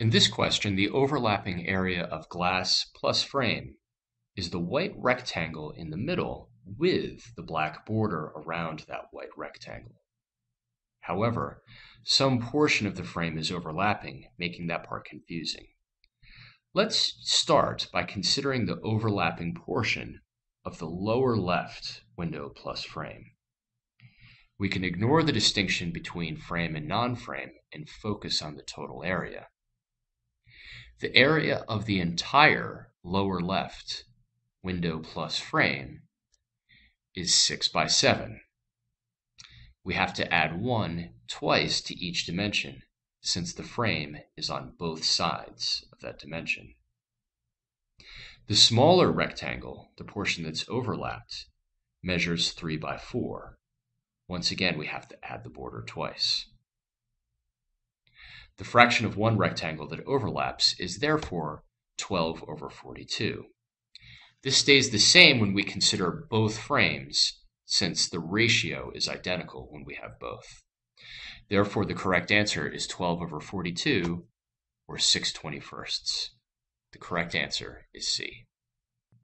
In this question, the overlapping area of glass plus frame is the white rectangle in the middle with the black border around that white rectangle. However, some portion of the frame is overlapping, making that part confusing. Let's start by considering the overlapping portion of the lower left window plus frame. We can ignore the distinction between frame and non-frame and focus on the total area. The area of the entire lower left window plus frame is 6 by 7. We have to add 1 twice to each dimension since the frame is on both sides of that dimension. The smaller rectangle, the portion that's overlapped, measures 3 by 4. Once again, we have to add the border twice. The fraction of one rectangle that overlaps is therefore 12 over 42. This stays the same when we consider both frames, since the ratio is identical when we have both. Therefore, the correct answer is 12 over 42, or 6 21sts. The correct answer is C.